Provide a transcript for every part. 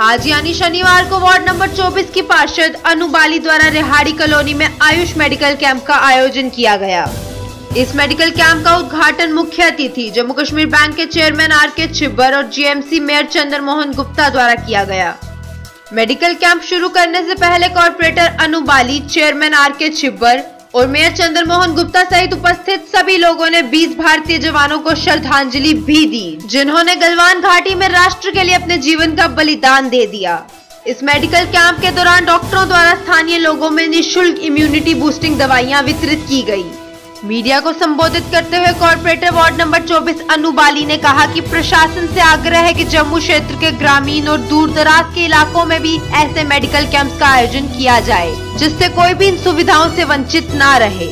आज यानी शनिवार को वार्ड नंबर 24 की पार्षद अनुबाली द्वारा रिहाड़ी कॉलोनी में आयुष मेडिकल कैंप का आयोजन किया गया। इस मेडिकल कैंप का उद्घाटन मुख्य अतिथि, जम्मू कश्मीर बैंक के चेयरमैन आर के छिब्बर और जीएमसी मेयर चंद्र गुप्ता द्वारा किया गया। मेडिकल कैंप शुरू करने से पहले corporator अनुबाली, chairman R K Chhibber और मेयर चंद्रमोहन गुप्ता सहित उपस्थित सभी लोगों ने 20 भारतीय जवानों को श्रद्धांजलि भी दी, जिन्होंने गलवान घाटी में राष्ट्र के लिए अपने जीवन का बलिदान दे दिया। इस मेडिकल कैंप के दौरान डॉक्टरों द्वारा स्थानीय लोगों में निःशुल्क इम्यूनिटी बूस्टिंग दवाइयाँ वितरित की गई। मीडिया को संबोधित करते हुए कॉरपोरेटर वार्ड नंबर 24 अनुबाली ने कहा कि प्रशासन से आग्रह है कि जम्मू क्षेत्र के ग्रामीण और दूर दराज के इलाकों में भी ऐसे मेडिकल कैंप्स का आयोजन किया जाए, जिससे कोई भी इन सुविधाओं से वंचित न रहे।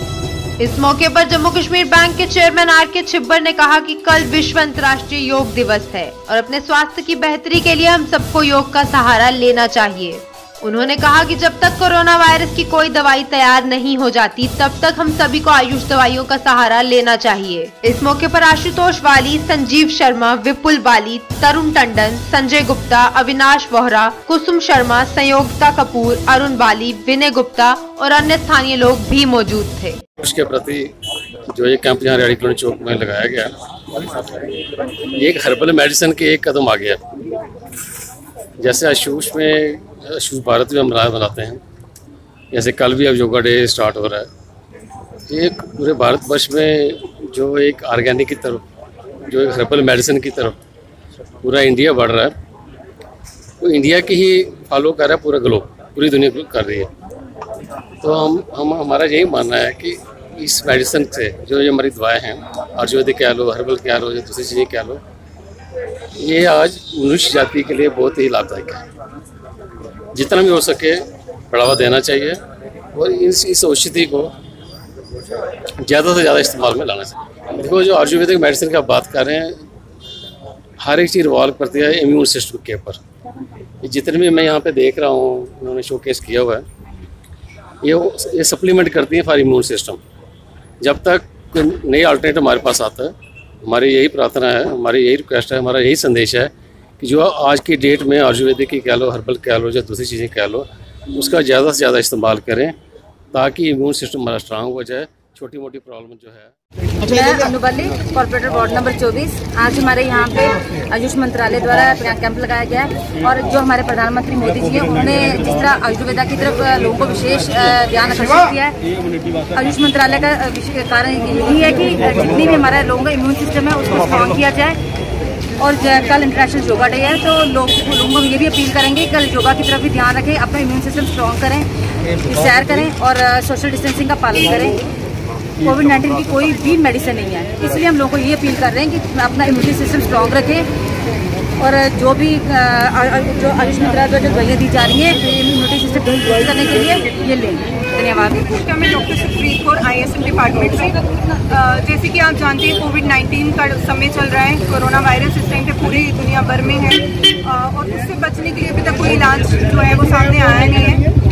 इस मौके पर जम्मू कश्मीर बैंक के चेयरमैन आर के छिब्बर ने कहा कि कल विश्व अंतर्राष्ट्रीय योग दिवस है और अपने स्वास्थ्य की बेहतरी के लिए हम सबको योग का सहारा लेना चाहिए। उन्होंने कहा कि जब तक कोरोना वायरस की कोई दवाई तैयार नहीं हो जाती, तब तक हम सभी को आयुष दवाइयों का सहारा लेना चाहिए। इस मौके पर आशुतोष वाली, संजीव शर्मा, विपुल बाली, तरुण टंडन, संजय गुप्ता, अविनाश वोहरा, कुसुम शर्मा, संयोगता कपूर, अरुण बाली, विनय गुप्ता और अन्य स्थानीय लोग भी मौजूद थे। उसके प्रति जो ये कैंप यहाँ चौक में लगाया गया एक हर्बल मेडिसिन के एक कदम आ गया जैसे आशूष में, आशूष भारत में हम राय बनाते हैं। जैसे कल भी अब योगा डे स्टार्ट हो रहा है। ये पूरे भारतवर्ष में जो एक ऑर्गेनिक की तरफ़, जो एक हर्बल मेडिसिन की तरफ़ पूरा इंडिया बढ़ रहा है, वो इंडिया की ही फॉलो कर रहा है पूरा ग्लोब पूरी दुनिया कर रही है। तो हम हम, हमारा यही मानना है कि इस मेडिसिन से जो ये हमारी दवाएँ हैं आयुर्वेदिक कह लो हर्बल कह लो, या दूसरी चीज़ें कह लो ये आज मनुष्य जाति के लिए बहुत ही लाभदायक है। जितना भी हो सके बढ़ावा देना चाहिए और इस इस औषधि को ज़्यादा से ज़्यादा इस्तेमाल में लाना चाहिए। देखो, जो आयुर्वेदिक मेडिसिन की बात कर रहे हैं, हर एक चीज़ रिवॉल्व करती है इम्यून सिस्टम के ऊपर। जितने भी मैं यहाँ पे देख रहा हूँ, उन्होंने शोकेस किया हुआ है, ये ये सप्लीमेंट करती हैं फॉर इम्यून सिस्टम जब तक कोई नई अल्टरनेटिव हमारे पास आता है हमारी यही प्रार्थना है, हमारी यही रिक्वेस्ट है, हमारा यही संदेश है कि जो आज की डेट में आयुर्वेदिक की कह लो हर्बल कह लो, या दूसरी चीज़ें कह लो, उसका ज़्यादा से ज़्यादा इस्तेमाल करें, ताकि इम्यून सिस्टम हमारा स्ट्रांग हो जाए छोटी मोटी प्रॉब्लम जो है। मैं अनुबली कॉर्पोरेटर वार्ड नंबर 24 आज हमारे यहाँ पे आयुष मंत्रालय द्वारा कैंप लगाया गया है और जो हमारे प्रधानमंत्री मोदी जी हैं उन्होंने जिस तरह आयुर्वेदा की तरफ़ लोगों को विशेष ध्यान आकर्षित किया है आयुष मंत्रालय का कारण यही है कि जितनी भी हमारे लोगों का इम्यून सिस्टम है उसको स्ट्रॉन्ग किया जाए और कल इंटरनेशनल योगा डे है तो लोग लोगों को ये भी अपील करेंगे कल योगा की तरफ़ भी ध्यान रखें अपना इम्यून सिस्टम स्ट्रॉन्ग करें सैर करें और सोशल डिस्टेंसिंग का पालन करें। कोविड नाइन्टीन की कोई भी मेडिसिन नहीं है। इसलिए हम लोगों को ये अपील कर रहे हैं कि अपना इम्यूनिटी सिस्टम स्ट्रॉन्ग रखें और जो भी जो आयुष द्वारा जो दवाइयाँ दी जा रही हैं इम्यूनिटी सिस्टम बूस्ट करने के लिए ये लें। धन्यवाद। मैं doctor Supreet Kaur I S M department से जैसे कि आप जानते हैं कोविड 19 का समय चल रहा है, कोरोना वायरस इस टाइम पे पूरी दुनिया भर में है और उससे बचने के लिए अभी तक कोई इलाज जो है वो सामने आया नहीं है।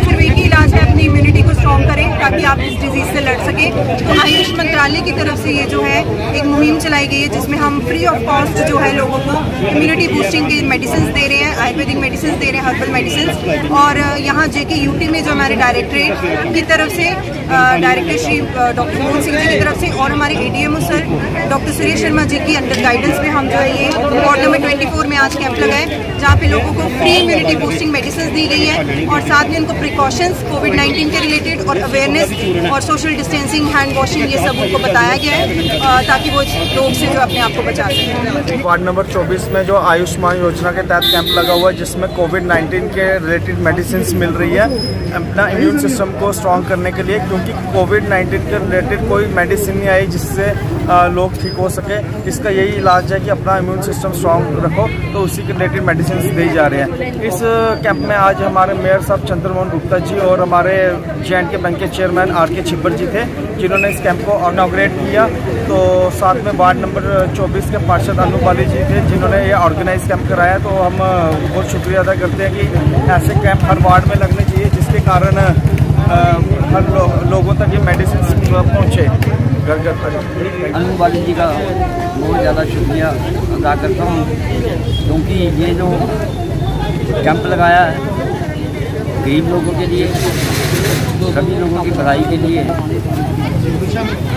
सकें तो आयुष मंत्रालय की तरफ़ से ये जो है, एक मुहिम चलाई गई है, जिसमें हम फ्री ऑफ़ कॉस्ट जो है लोगों को इम्यूनिटी बूस्टिंग की मेडिसिन दे रहे हैं आयुर्वेदिक मेडिसिन दे रहे हैं हर्बल मेडिसिन और, यहाँ जे जेके यूटी में जो हमारे डायरेक्टरेट की तरफ़ से डायरेक्टर श्री डॉक्टर मोहन सिंह जी की तरफ़ से और हमारे ADMO sir doctor Suresh Sharma ji की अंडर गाइडेंस में हम जो है ये वार्ड नंबर ट्वेंटी में आज कैंप लगाए, जहाँ पे लोगों को फ्री इम्यूनिटी बूस्टिंग मेडिसिन दी गई है। और साथ में उनको प्रिकॉशंस कोविड 19 के रिलेटेड और अवेयरनेस और सोशल डिस्टेंसिंग हैंड वॉशिंग ये सब उनको बताया गया है ताकि वो रोग से जो अपने आप को बचा सकें। वार्ड नंबर 24 में जो आयुष्मान योजना के तहत कैंप लगा हुआ है, जिसमें कोविड 19 के रिलेटेड मेडिसिन मिल रही है, अपना इम्यून सिस्टम को स्ट्रॉन्ग करने के लिए, क्योंकि कोविड 19 के रिलेटेड कोई मेडिसिन नहीं आई जिससे लोग ठीक हो सके। इसका यही इलाज है कि अपना इम्यून सिस्टम स्ट्रॉन्ग रखो तो उसी के रिलेटेड मेडिसिन दी जा रहे हैं। इस कैंप में आज हमारे मेयर साहब चंद्रमोहन गुप्ता जी और हमारे जे के बैंक के चेयरमैन आर के छिब्बर जी थे। जिन्होंने इस कैंप को इनाग्रेट किया तो साथ में वार्ड नंबर 24 के पार्षद अनुपाली जी थे जिन्होंने ये ऑर्गेनाइज कैंप कराया। तो हम बहुत शुक्रिया अदा करते हैं कि ऐसे कैंप हर वार्ड में लगने चाहिए जिसके कारण हर लो, लोगों तक ये मेडिसिन पहुँचे। घर घर तक अनुपाली जी का बहुत ज़्यादा शुक्रिया अदा करता हूँ क्योंकि ये जो कैंप लगाया है गरीब लोगों के लिए सभी लोगों की भलाई के लिए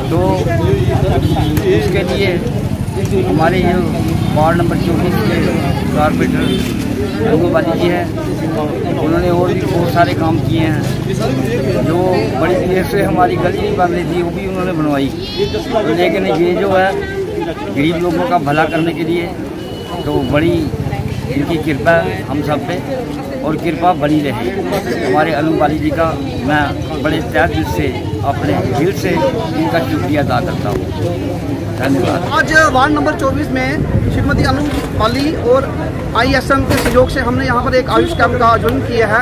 तो इसके लिए हमारे ये वार्ड नंबर चौबीस के कारपोरेटर रंगोबाली जी हैं। उन्होंने और भी बहुत सारे काम किए हैं। जो बड़ी देर से हमारी गली बन रही थी, वो भी उन्होंने बनवाई। तो लेकिन ये जो है, गरीब लोगों का भला करने के लिए तो बड़ी इनकी कृपा हम सब पे और कृपा बनी रहे। हमारे अनुबाली जी का मैं बड़े त्याग से, अपने दिल से इनका शुक्रिया अदा करता हूँ। धन्यवाद। आज वार्ड नंबर 24 में श्रीमती अनु पाली और आईएसएम के सहयोग से हमने यहाँ पर एक आयुष कैंप का आयोजन किया है।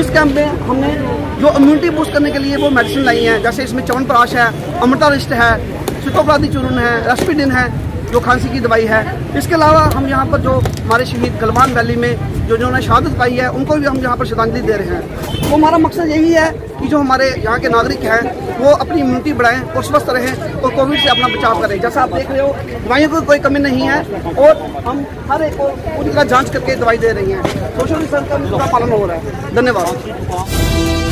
इस कैंप में हमने जो इम्यूनिटी बूस्ट करने के लिए वो मेडिसिन लाई हैं, जैसे इसमें च्यवनप्राश है, अमृता रिस्ट है सितोपराधी चूर्ण है रेस्पिडिन है जो खांसी की दवाई है। इसके अलावा हम यहाँ पर जो हमारे शहीद गलवान वैली में जो जिन्होंने शहादत पाई है, उनको भी हम यहाँ पर श्रद्धांजलि दे रहे हैं। तो हमारा मकसद यही है कि जो हमारे यहाँ के नागरिक हैं, वो अपनी इम्यूनिटी बढ़ाएँ और स्वस्थ रहें और कोविड से अपना बचाव करें। जैसा आप देख रहे हो, दवाइयों की कोई कमी नहीं है और हम हर एक को पूरी तरह जाँच करके दवाई दे रही हैं। सोशल डिस्टेंस का पूरा पालन हो रहा है। धन्यवाद।